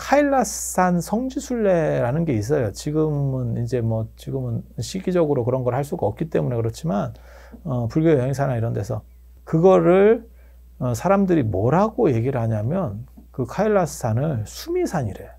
카일라산 성지순례라는 게 있어요. 지금은 이제 뭐 지금은 시기적으로 그런 걸 할 수가 없기 때문에 그렇지만 어, 불교 여행사나 이런 데서 그거를 어, 사람들이 뭐라고 얘기를 하냐면 그 카일라스산을 수미산이래.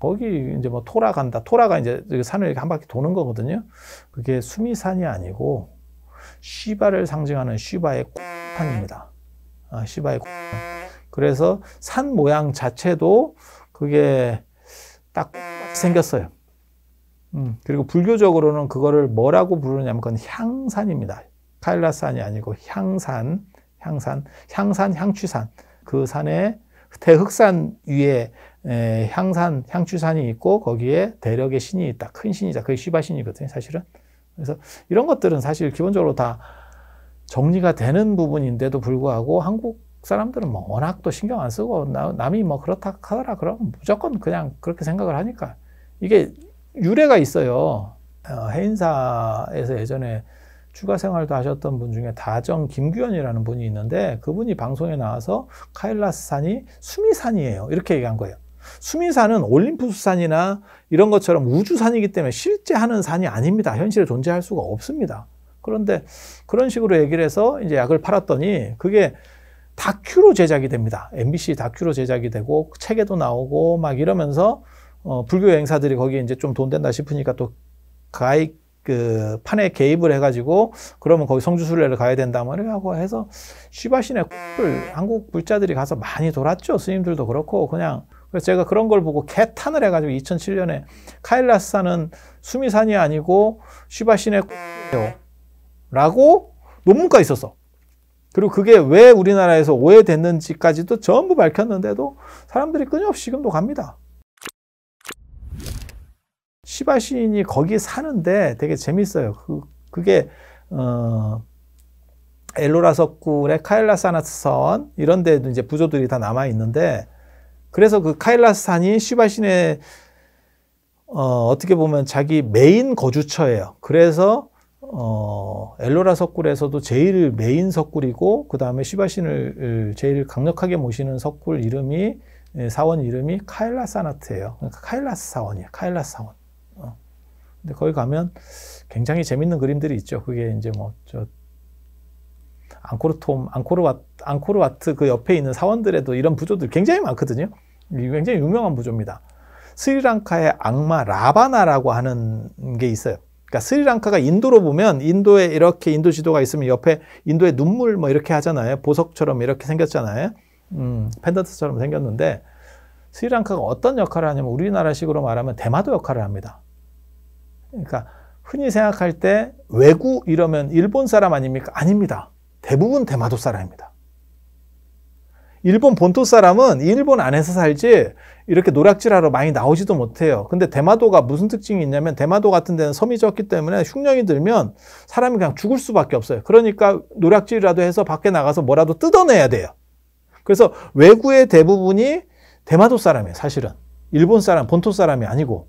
거기 이제 뭐 토라 간다. 토라가 이제 산을 이렇게 한 바퀴 도는 거거든요. 그게 수미산이 아니고 시바를 상징하는 시바의 산입니다. 아, 시바의 그래서 산 모양 자체도 그게 딱 생겼어요. 음, 그리고 불교적으로는 그거를 뭐라고 부르냐면 그건 향산입니다. 카일라산이 아니고 향산, 향산, 향산, 향취산. 그 산에 대흑산 위에 에, 향산, 향취산이 있고 거기에 대력의 신이 있다. 큰 신이자. 그게 시바신이거든요, 사실은. 그래서 이런 것들은 사실 기본적으로 다 정리가 되는 부분인데도 불구하고 한국 사람들은 뭐 워낙 또 신경 안 쓰고 남이 뭐 그렇다 하더라 그러면 무조건 그냥 그렇게 생각을 하니까 이게 유래가 있어요. 어, 해인사에서 예전에 추가 생활도 하셨던 분 중에 다정 김규현이라는 분이 있는데 그분이 방송에 나와서 카일라스 산이 수미산이에요. 이렇게 얘기한 거예요. 수미산은 올림푸스 산이나 이런 것처럼 우주산이기 때문에 실제 하는 산이 아닙니다. 현실에 존재할 수가 없습니다. 그런데 그런 식으로 얘기를 해서 이제 약을 팔았더니 그게 다큐로 제작이 됩니다. MBC 다큐로 제작이 되고 책에도 나오고 막 이러면서 어, 불교 여행사들이 거기에 이제 좀 돈 된다 싶으니까 또 가입 그 판에 개입을 해가지고 그러면 거기 성주순례를 가야 된다 뭐 이렇게 해서 시바신의 꿀 한국 불자들이 가서 많이 돌았죠. 스님들도 그렇고 그냥. 그래서 제가 그런 걸 보고 개탄을 해가지고 2007년에 카일라스산은 수미산이 아니고 시바신의 꿀이에요. 라고 논문가 있었어 그리고 그게 왜 우리나라에서 오해됐는지까지도 전부 밝혔는데도 사람들이 끊임없이 지금도 갑니다. 시바 시인이 거기 사는데 되게 재밌어요. 그, 그게, 어, 엘로라 석굴의 카일라사나스 선, 이런 데도 이제 부조들이 다 남아 있는데, 그래서 그 카일라스 산이 시바 신의, 어, 어떻게 보면 자기 메인 거주처예요. 그래서 어, 엘로라 석굴에서도 제일 메인 석굴이고 그 다음에 시바신을 제일 강력하게 모시는 석굴 이름이 예, 사원 이름이 카일라사나트예요. 그러니까 카일라스 사원이에요. 카일라스 사원. 어. 근데 거기 가면 굉장히 재밌는 그림들이 있죠. 그게 이제 뭐 저 앙코르톰, 앙코르와트, 앙코르와트 그 옆에 있는 사원들에도 이런 부조들 굉장히 많거든요. 굉장히 유명한 부조입니다. 스리랑카의 악마 라바나라고 하는 게 있어요. 그러니까 스리랑카가 인도로 보면 인도에 이렇게 인도 지도가 있으면 옆에 인도의 눈물 뭐 이렇게 하잖아요. 보석처럼 이렇게 생겼잖아요. 음, 펜던트처럼 생겼는데 스리랑카가 어떤 역할을 하냐면 우리나라식으로 말하면 대마도 역할을 합니다. 그러니까 흔히 생각할 때 외구 이러면 일본 사람 아닙니까? 아닙니다. 대부분 대마도 사람입니다. 일본 본토 사람은 일본 안에서 살지 이렇게 노략질하러 많이 나오지도 못해요. 근데 대마도가 무슨 특징이 있냐면 대마도 같은 데는 섬이 적기 때문에 흉령이 들면 사람이 그냥 죽을 수밖에 없어요. 그러니까 노략질이라도 해서 밖에 나가서 뭐라도 뜯어내야 돼요. 그래서 외구의 대부분이 대마도 사람이에요. 사실은 일본 사람, 본토 사람이 아니고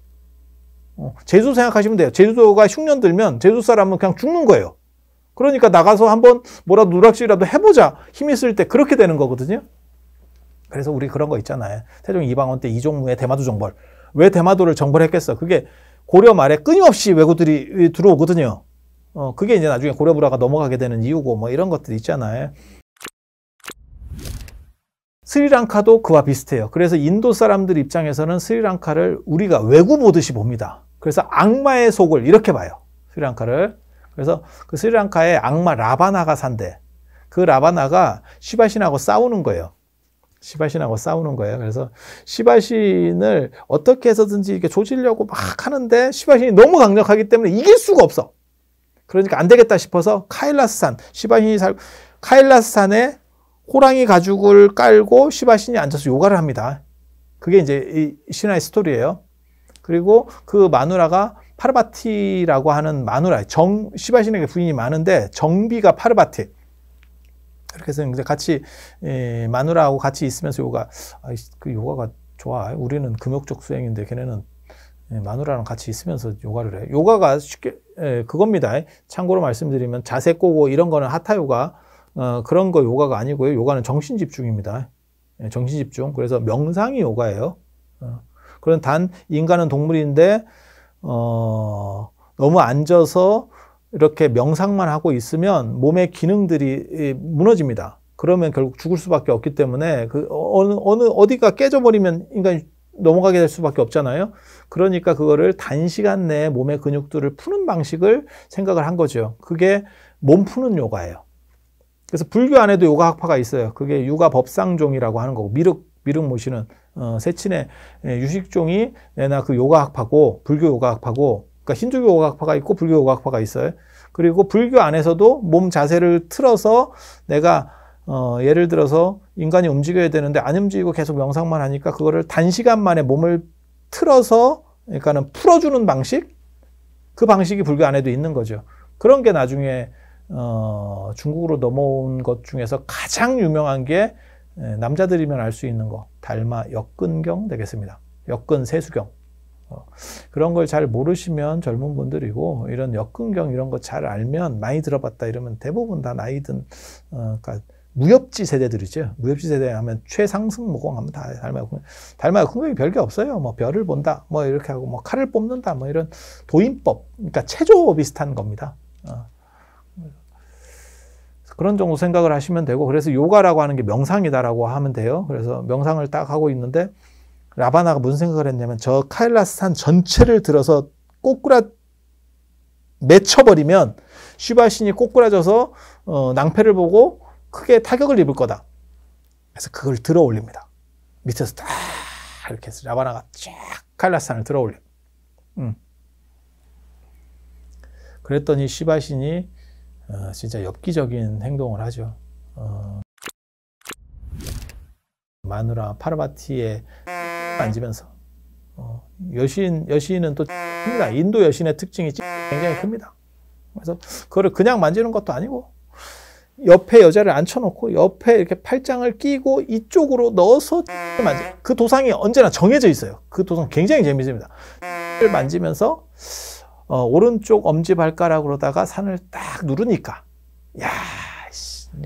어, 제주 생각하시면 돼요. 제주도가 흉년 들면 제주 사람은 그냥 죽는 거예요. 그러니까 나가서 한번 뭐라도 노략질이라도 해보자 힘 있을 때 그렇게 되는 거거든요. 그래서 우리 그런 거 있잖아요. 태종 이방원 때 이종무의 대마도 정벌. 왜 대마도를 정벌했겠어? 그게 고려 말에 끊임없이 왜구들이 들어오거든요. 어, 그게 이제 나중에 고려부라가 넘어가게 되는 이유고 뭐 이런 것들 있잖아요. 스리랑카도 그와 비슷해요. 그래서 인도 사람들 입장에서는 스리랑카를 우리가 외구 보듯이 봅니다. 그래서 악마의 속을 이렇게 봐요. 스리랑카를. 그래서 그 스리랑카에 악마 라바나가 산대. 그 라바나가 시바신하고 싸우는 거예요. 시바신하고 싸우는 거예요. 그래서 시바신을 어떻게 해서든지 이렇게 조지려고 막 하는데 시바신이 너무 강력하기 때문에 이길 수가 없어. 그러니까 안 되겠다 싶어서 카일라스산, 시바신이 살, 카일라스산에 호랑이 가죽을 깔고 시바신이 앉아서 요가를 합니다. 그게 이제 이 신화의 스토리예요. 그리고 그 마누라가 파르바티라고 하는 마누라, 정, 시바신에게 부인이 많은데 정비가 파르바티. 이렇게 해서 이제 같이 에, 마누라하고 같이 있으면서 요가 아, 그 요가가 좋아. 우리는 금욕적 수행인데 걔네는 에, 마누라랑 같이 있으면서 요가를 해. 요가가 쉽게 에, 그겁니다. 참고로 말씀드리면 자세 꼬고 이런 거는 하타 요가 어, 그런 거 요가가 아니고요. 요가는 정신 집중입니다. 예, 정신 집중. 그래서 명상이 요가예요. 어. 그런 단 인간은 동물인데 어, 너무 앉아서 이렇게 명상만 하고 있으면 몸의 기능들이 무너집니다. 그러면 결국 죽을 수밖에 없기 때문에 그 어느 어느 어디가 깨져버리면 인간이 넘어가게 될 수밖에 없잖아요. 그러니까 그거를 단시간 내에 몸의 근육들을 푸는 방식을 생각을 한 거죠. 그게 몸 푸는 요가예요. 그래서 불교 안에도 요가 학파가 있어요. 그게 육아 법상종이라고 하는 거고 미륵 미륵 모시는 어, 세친의 예, 유식종이 내나 그 요가 학파고 불교 요가 학파고 그러니까 힌두교 학파가 있고 불교 학파가 있어요. 그리고 불교 안에서도 몸 자세를 틀어서 내가 어, 예를 들어서 인간이 움직여야 되는데 안 움직이고 계속 명상만 하니까 그거를 단시간 만에 몸을 틀어서 그러니까는 풀어주는 방식 그 방식이 불교 안에도 있는 거죠. 그런 게 나중에 어, 중국으로 넘어온 것 중에서 가장 유명한 게 남자들이면 알 수 있는 거 달마 역근경 되겠습니다. 역근 세수경 어, 그런 걸 잘 모르시면 젊은 분들이고 이런 역근경 이런 거 잘 알면 많이 들어봤다 이러면 대부분 다 나이든 어, 그러니까 무협지 세대들이죠. 무협지 세대 하면 최상승 모공 하면 다 닮아요. 닮아요. 궁금이 별게 없어요. 뭐 별을 본다. 뭐 이렇게 하고 뭐 칼을 뽑는다. 뭐 이런 도인법. 그러니까 체조 비슷한 겁니다. 어. 그런 정도 생각을 하시면 되고 그래서 요가라고 하는 게 명상이다라고 하면 돼요. 그래서 명상을 딱 하고 있는데 라바나가 무슨 생각을 했냐면 저 카일라스 산 전체를 들어서 꼬꾸라 맺혀버리면 슈바신이 꼬꾸라져서 어, 낭패를 보고 크게 타격을 입을 거다. 그래서 그걸 들어 올립니다. 밑에서 딱 이렇게 해서 라바나가 쫙 칼라산을 들어 올려. 음. 그랬더니 시바신이 어, 진짜 엽기적인 행동을 하죠. 어, 마누라 파르바티에 만지면서 어, 여신 여신은 또 큽니다. 인도 여신의 특징이 굉장히 큽니다. 그래서 그거를 그냥 만지는 것도 아니고 옆에 여자를 앉혀놓고 옆에 이렇게 팔짱을 끼고 이쪽으로 넣어서 만지. 그 도상이 언제나 정해져 있어요. 그 도상 굉장히 재미있습니다. 만지면서 어, 오른쪽 엄지 발가락으로다가 산을 딱 누르니까 야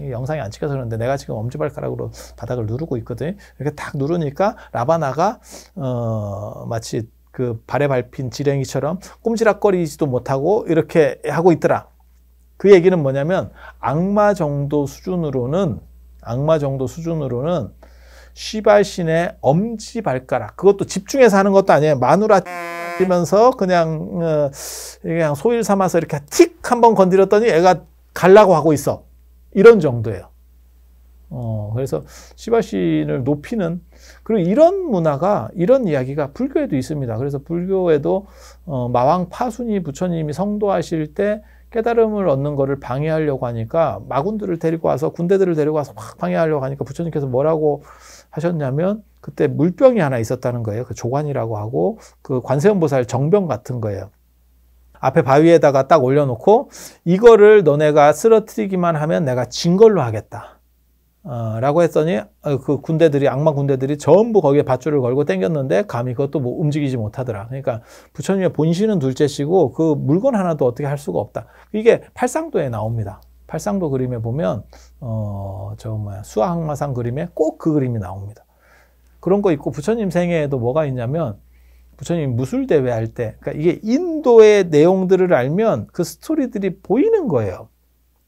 영상이 안 찍혀서 그런데 내가 지금 엄지발가락으로 바닥을 누르고 있거든. 이렇게 딱 누르니까 라바나가 어 마치 그 발에 밟힌 지렁이처럼 꼼지락거리지도 못하고 이렇게 하고 있더라. 그 얘기는 뭐냐면 악마 정도 수준으로는 악마 정도 수준으로는 시발신의 엄지 발가락 그것도 집중해서 하는 것도 아니에요. 마누라 면서 그냥 어, 그냥 소일 삼아서 이렇게 틱 한번 건드렸더니 애가 갈라고 하고 있어. 이런 정도예요. 어, 그래서 시바신을 높이는 그리고 이런 문화가 이런 이야기가 불교에도 있습니다. 그래서 불교에도 어, 마왕 파순이 부처님이 성도하실 때 깨달음을 얻는 것을 방해하려고 하니까 마군들을 데리고 와서 군대들을 데리고 와서 막 방해하려고 하니까 부처님께서 뭐라고 하셨냐면 그때 물병이 하나 있었다는 거예요. 그 조관이라고 하고 그 관세음보살 정병 같은 거예요. 앞에 바위에다가 딱 올려놓고 이거를 너네가 쓰러뜨리기만 하면 내가 진 걸로 하겠다. 어, 라고 했더니 어, 그 군대들이 악마 군대들이 전부 거기에 밧줄을 걸고 땡겼는데 감히 그것도 뭐 움직이지 못하더라. 그러니까 부처님의 본신은 둘째치고 그 물건 하나도 어떻게 할 수가 없다. 이게 팔상도에 나옵니다. 팔상도 그림에 보면 어 저 뭐야 수하항마상 그림에 꼭 그 그림이 나옵니다. 그런 거 있고 부처님 생애에도 뭐가 있냐면 부처님 무술 대회 할 때, 그러니까 이게 인도의 내용들을 알면 그 스토리들이 보이는 거예요.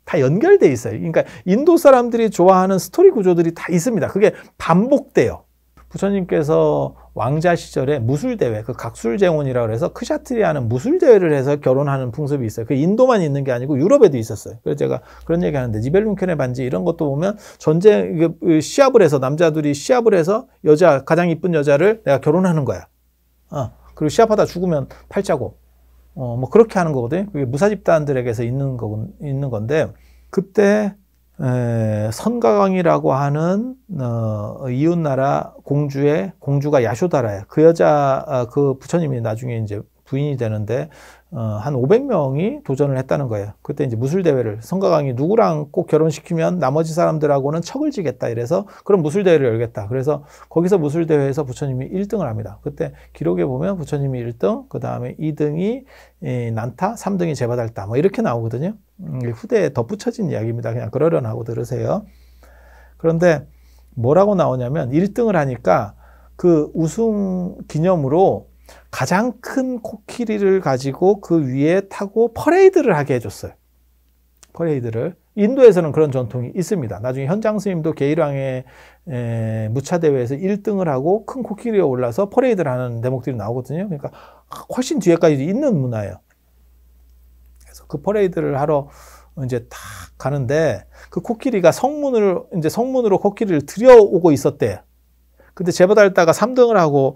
다 연결돼 있어요. 그러니까 인도 사람들이 좋아하는 스토리 구조들이 다 있습니다. 그게 반복돼요. 부처님께서 왕자 시절에 무술 대회, 그 각술쟁원이라고 그래서 크샤트리아는 무술 대회를 해서 결혼하는 풍습이 있어요. 그 인도만 있는 게 아니고 유럽에도 있었어요. 그래서 제가 그런 얘기 하는데 니벨룬켄의 반지 이런 것도 보면 전쟁 시합을 해서 남자들이 시합을 해서 여자 가장 이쁜 여자를 내가 결혼하는 거야. 어, 그리고 시합하다 죽으면 팔자고. 어, 뭐 그렇게 하는 거거든요. 그게 무사 집단들에게서 있는 거 있는 건데 그때 에, 선가강이라고 하는 어, 이웃 나라 공주의 공주가 야쇼다라예요. 그 여자 아, 그 부처님이 나중에 이제 부인이 되는데 어, 한 500명이 도전을 했다는 거예요. 그때 이제 무술 대회를 성가강이 누구랑 꼭 결혼시키면 나머지 사람들하고는 척을 지겠다 이래서 그런 무술 대회를 열겠다. 그래서 거기서 무술 대회에서 부처님이 1등을 합니다. 그때 기록에 보면 부처님이 1등, 그 다음에 2등이 이, 난타, 3등이 제바달다. 뭐 이렇게 나오거든요. 음, 후대에 덧붙여진 이야기입니다. 그냥 그러려나 하고 들으세요. 그런데 뭐라고 나오냐면 1등을 하니까 그 우승 기념으로 가장 큰 코끼리를 가지고 그 위에 타고 퍼레이드를 하게 해줬어요. 퍼레이드를. 인도에서는 그런 전통이 있습니다. 나중에 현장 스님도 계일왕의 무차 대회에서 1등을 하고 큰 코끼리에 올라서 퍼레이드를 하는 대목들이 나오거든요. 그러니까 훨씬 뒤에까지 있는 문화예요. 그래서 그 퍼레이드를 하러 이제 딱 가는데 그 코끼리가 성문을 이제 성문으로 코끼리를 들여오고 있었대. 근데 제바달다가 3등을 하고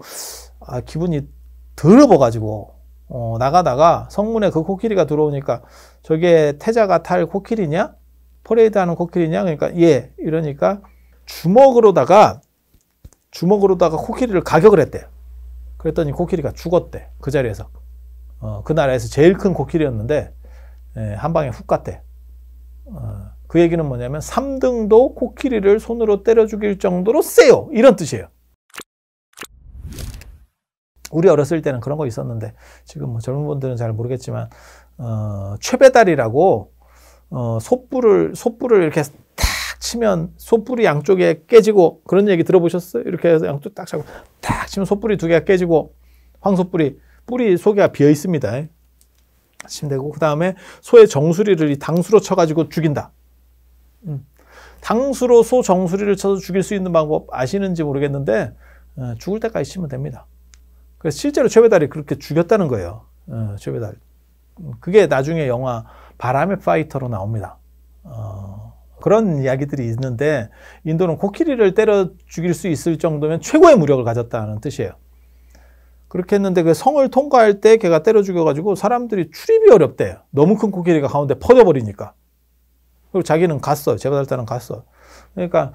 아, 기분이 더러워가지고 어, 나가다가 성문에 그 코끼리가 들어오니까 저게 태자가 탈 코끼리냐? 퍼레이드 하는 코끼리냐? 그러니까 예 이러니까 주먹으로다가 주먹으로다가 코끼리를 가격을 했대요. 그랬더니 코끼리가 죽었대 그 자리에서 어, 그 나라에서 제일 큰 코끼리였는데 예, 한 방에 훅 갔대. 어, 그 얘기는 뭐냐면 3등도 코끼리를 손으로 때려 죽일 정도로 세요 이런 뜻이에요. 우리 어렸을 때는 그런 거 있었는데 지금 뭐 젊은 분들은 잘 모르겠지만 어, 최배달이라고 어, 솥불을 솥불을 이렇게 탁 치면 솥불이 양쪽에 깨지고 그런 얘기 들어보셨어요? 이렇게 해서 양쪽 딱 잡고 탁 치면 솥불이 두 개가 깨지고 황소불이 뿌리 속에 비어 있습니다. 치면 되고 그 다음에 소의 정수리를 이 당수로 쳐가지고 죽인다. 음. 당수로 소 정수리를 쳐서 죽일 수 있는 방법 아시는지 모르겠는데 어, 죽을 때까지 치면 됩니다. 그래서 실제로 최배달이 그렇게 죽였다는 거예요. 어, 최배달. 그게 나중에 영화 바람의 파이터로 나옵니다. 어, 그런 이야기들이 있는데 인도는 코끼리를 때려 죽일 수 있을 정도면 최고의 무력을 가졌다는 뜻이에요. 그렇게 했는데 그 성을 통과할 때 걔가 때려 죽여가지고 사람들이 출입이 어렵대요. 너무 큰 코끼리가 가운데 퍼져버리니까. 그리고 자기는 갔어. 제바달타는 갔어. 그러니까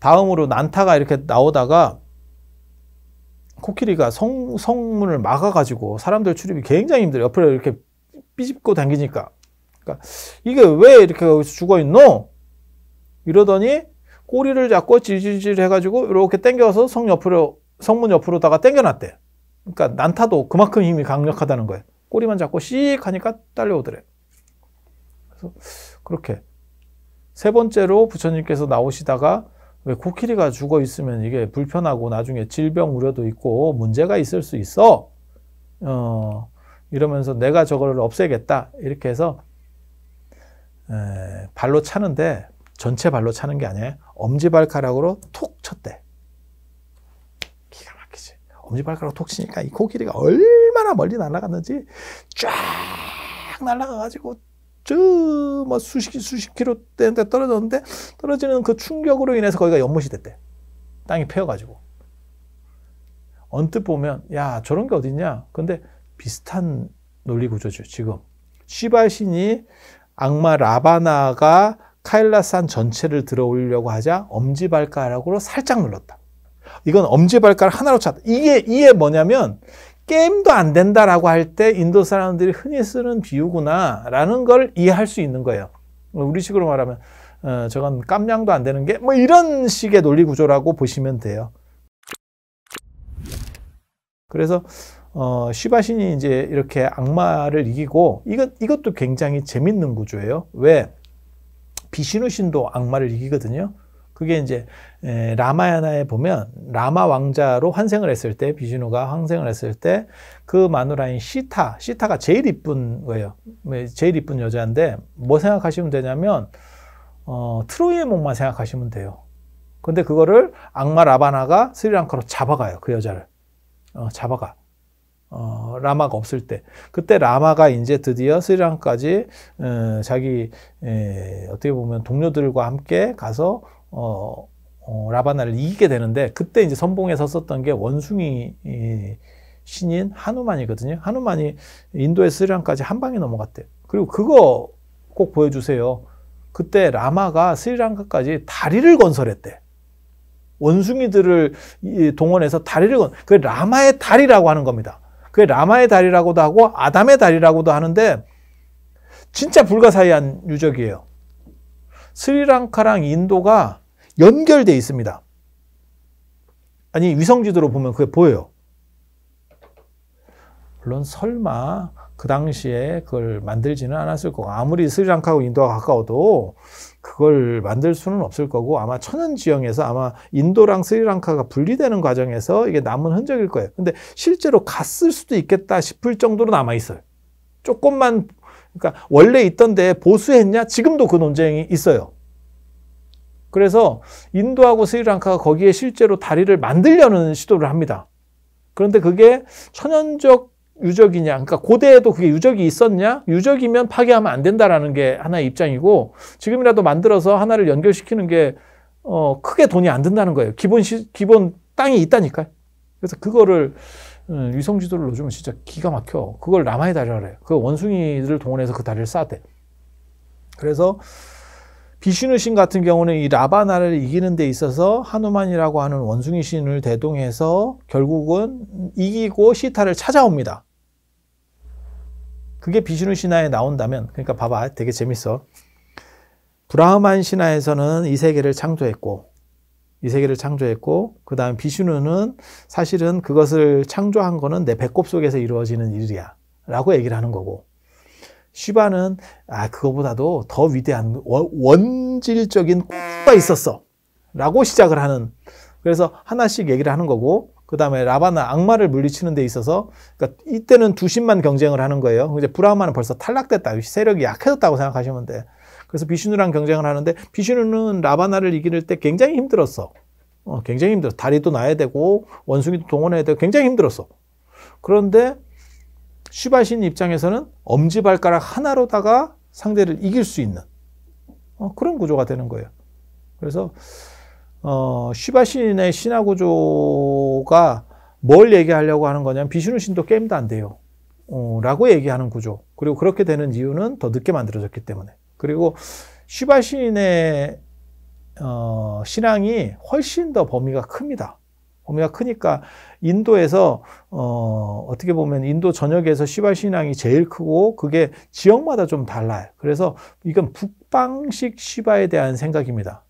다음으로 난타가 이렇게 나오다가 코끼리가 성, 성문을 막아가지고 사람들 출입이 굉장히 힘들어요. 옆으로 이렇게 삐집고 당기니까. 그러니까 이게 왜 이렇게 죽어 있노? 이러더니 꼬리를 잡고 질질질 해가지고 이렇게 당겨서 성 옆으로, 성문 옆으로다가 당겨놨대. 그러니까 난타도 그만큼 힘이 강력하다는 거예요. 꼬리만 잡고 씩 하니까 딸려오더래. 그래서 그렇게. 세 번째로 부처님께서 나오시다가 왜 코끼리가 죽어 있으면 이게 불편하고 나중에 질병 우려도 있고 문제가 있을 수 있어. 어, 이러면서 내가 저거를 없애겠다. 이렇게 해서 에, 발로 차는데 전체 발로 차는 게 아니에요. 엄지발가락으로 톡 쳤대. 기가 막히지. 엄지발가락 톡 치니까 이 코끼리가 얼마나 멀리 날아갔는지 쫙 날아가가지고 저뭐 수십 수십 킬로 대인데 떨어졌는데 떨어지는 그 충격으로 인해서 거기가 연못이 됐대. 땅이 패여가지고. 언뜻 보면 야 저런 게 어딨냐? 근데 비슷한 논리 구조죠 지금. 시바 신이 악마 라바나가 카일라산 전체를 들어올려고 하자 엄지발가락으로 살짝 눌렀다. 이건 엄지발가락 하나로 찼다. 이게 이게 뭐냐면 게임도 안 된다라고 할 때 인도 사람들이 흔히 쓰는 비유구나라는 걸 이해할 수 있는 거예요. 우리식으로 말하면 어, 저건 깜냥도 안 되는 게 뭐 이런 식의 논리 구조라고 보시면 돼요. 그래서 어, 시바신이 이제 이렇게 악마를 이기고 이것 이것도 굉장히 재밌는 구조예요. 왜 비시누 신도 악마를 이기거든요. 그게 이제 라마야나에 보면 라마 왕자로 환생을 했을 때 비슈누가 환생을 했을 때 그 마누라인 시타 시타가 제일 이쁜 거예요. 뭐 제일 이쁜 여자인데 뭐 생각하시면 되냐면 어, 트로이의 목만 생각하시면 돼요. 근데 그거를 악마 라바나가 스리랑카로 잡아가요. 그 여자를 어, 잡아가. 어, 라마가 없을 때 그때 라마가 이제 드디어 스리랑까지 어, 자기 에, 어떻게 보면 동료들과 함께 가서 어, 어, 라바나를 이기게 되는데 그때 이제 선봉에 섰었던 게 원숭이 이, 신인 하누만이거든요. 하누만이 인도의 스리랑까지 한 방에 넘어갔대. 그리고 그거 꼭 보여주세요. 그때 라마가 스리랑카까지 다리를 건설했대. 원숭이들을 동원해서 다리를 건, 그 라마의 다리라고 하는 겁니다. 그 라마의 다리라고도 하고 아담의 다리라고도 하는데 진짜 불가사의한 유적이에요. 스리랑카랑 인도가 연결돼 있습니다. 아니 위성지도로 보면 그게 보여요. 물론 설마 그 당시에 그걸 만들지는 않았을 거고 아무리 스리랑카하고 인도가 가까워도 그걸 만들 수는 없을 거고 아마 천연 지형에서 아마 인도랑 스리랑카가 분리되는 과정에서 이게 남은 흔적일 거예요. 근데 실제로 갔을 수도 있겠다 싶을 정도로 남아 있어요. 조금만 그러니까 원래 있던데 보수했냐? 지금도 그 논쟁이 있어요. 그래서 인도하고 스리랑카가 거기에 실제로 다리를 만들려는 시도를 합니다. 그런데 그게 천연적 유적이냐? 그러니까 고대에도 그게 유적이 있었냐? 유적이면 파괴하면 안 된다라는 게 하나의 입장이고 지금이라도 만들어서 하나를 연결시키는 게 어, 크게 돈이 안 든다는 거예요. 기본 시, 기본 땅이 있다니까요. 그래서 그거를 음, 위성 지도를 넣어주면 진짜 기가 막혀. 그걸 남아의 다리라 해요. 그 원숭이들을 동원해서 그 다리를 쌓았대. 그래서 비슈누 신 같은 경우는 이 라바나를 이기는 데 있어서 하누만이라고 하는 원숭이 신을 대동해서 결국은 이기고 시타를 찾아옵니다. 그게 비슈누 신화에 나온다면 그러니까 봐봐 되게 재밌어. 브라흐만 신화에서는 이 세계를 창조했고 이 세계를 창조했고 그 다음 비슈누는 사실은 그것을 창조한 거는 내 배꼽 속에서 이루어지는 일이야 라고 얘기를 하는 거고 슈바는 아 그거보다도 더 위대한 원질적인 꿈가 있었어 라고 시작을 하는 그래서 하나씩 얘기를 하는 거고 그 다음에 라바는 악마를 물리치는 데 있어서 그러니까 이때는 두 신만 경쟁을 하는 거예요 이제 브라흐마는 벌써 탈락됐다 세력이 약해졌다고 생각하시면 돼 그래서 비슈누랑 경쟁을 하는데 비슈누는 라바나를 이길 때 굉장히 힘들었어. 어, 굉장히 힘들어. 다리도 놔야 되고 원숭이도 동원해야 되고 굉장히 힘들었어. 그런데 슈바신 입장에서는 엄지발가락 하나로다가 상대를 이길 수 있는 어, 그런 구조가 되는 거예요. 그래서 어, 슈바신의 신화 구조가 뭘 얘기하려고 하는 거냐면 비슈누 신도 게임도 안 돼요. 어, 라고 얘기하는 구조. 그리고 그렇게 되는 이유는 더 늦게 만들어졌기 때문에. 그리고 슈바신의 어, 신앙이 훨씬 더 범위가 큽니다. 범위가 크니까 인도에서 어, 어떻게 보면 인도 전역에서 시바 신앙이 제일 크고 그게 지역마다 좀 달라요. 그래서 이건 북방식 시바에 대한 생각입니다.